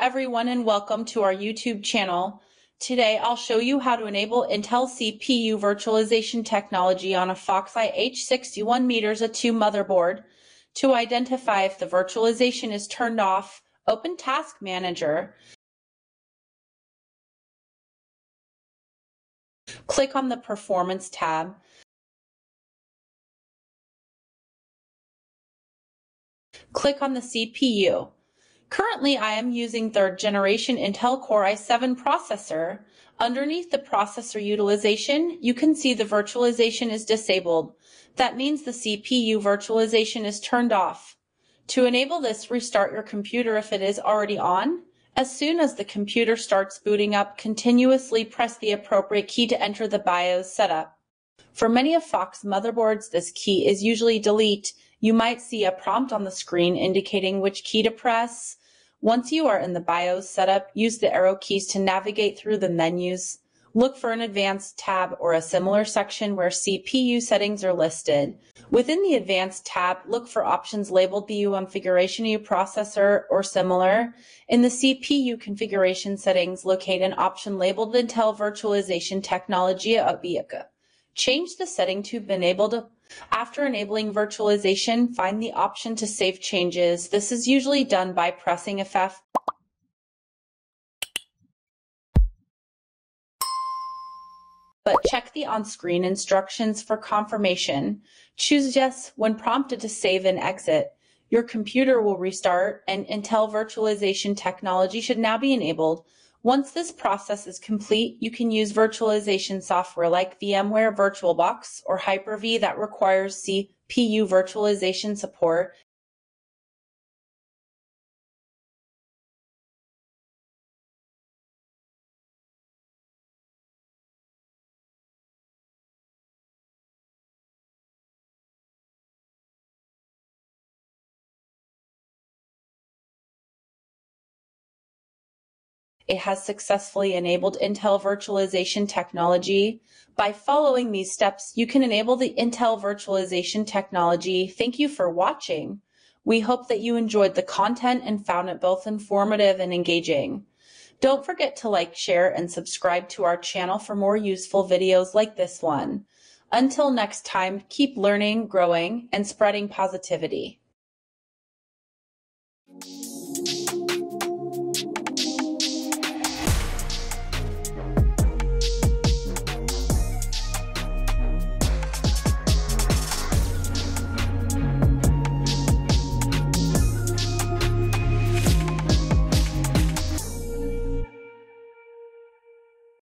everyone and welcome to our YouTube channel. Today I'll show you how to enable Intel CPU virtualization technology on a Foxi H61 meters a 2 motherboard. To identify if the virtualization is turned off, open Task Manager. Click on the Performance tab. Click on the CPU. Currently, I am using third generation Intel Core i7 processor. Underneath the processor utilization, you can see the virtualization is disabled. That means the CPU virtualization is turned off. To enable this, restart your computer if it is already on. As soon as the computer starts booting up, continuously press the appropriate key to enter the BIOS setup. For many Afox motherboards, this key is usually delete. You might see a prompt on the screen indicating which key to press. Once you are in the BIOS setup, use the arrow keys to navigate through the menus. Look for an advanced tab or a similar section where CPU settings are listed. Within the advanced tab, look for options labeled CPU configuration U processor or similar. In the CPU configuration settings, locate an option labeled Intel virtualization technology of Change the setting to enabled after enabling virtualization, find the option to save changes. This is usually done by pressing FF. But check the on-screen instructions for confirmation. Choose yes when prompted to save and exit. Your computer will restart and Intel virtualization technology should now be enabled. Once this process is complete, you can use virtualization software like VMware VirtualBox or Hyper-V that requires CPU virtualization support it has successfully enabled Intel virtualization technology. By following these steps, you can enable the Intel virtualization technology. Thank you for watching. We hope that you enjoyed the content and found it both informative and engaging. Don't forget to like, share, and subscribe to our channel for more useful videos like this one. Until next time, keep learning, growing, and spreading positivity.